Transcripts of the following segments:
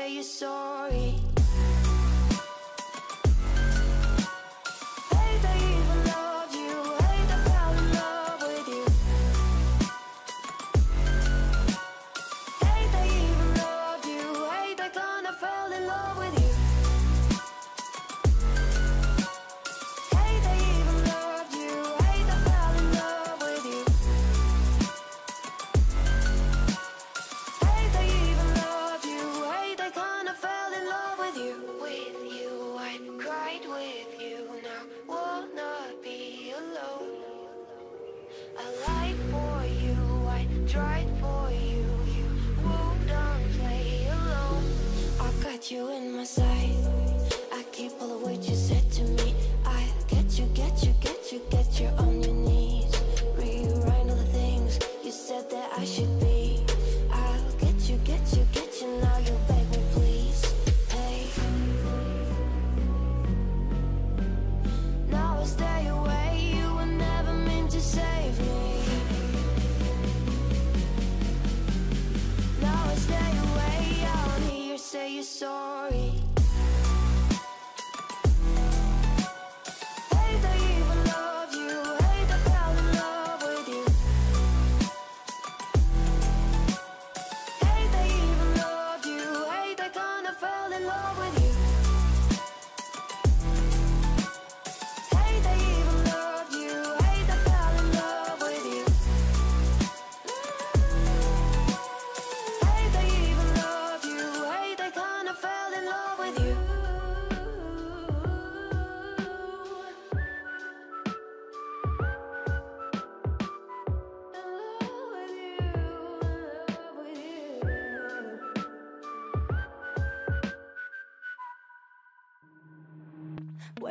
say you're sorry.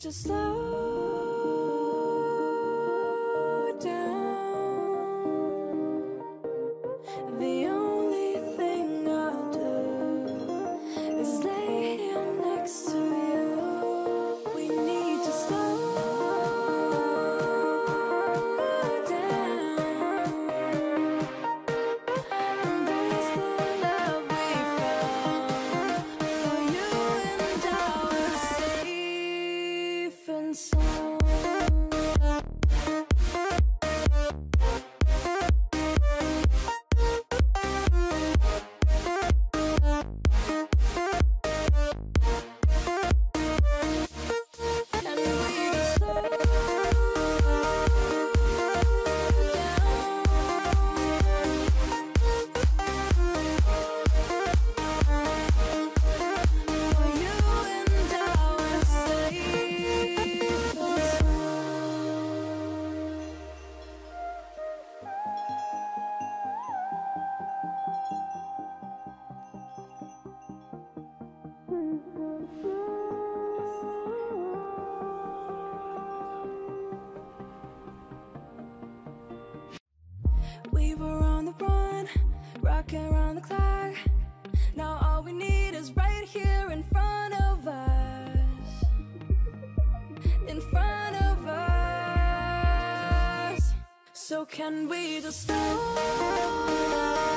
just slow We were on the run, rocking around the clock. Now all we need is right here in front of us. In front of us. So can we just move?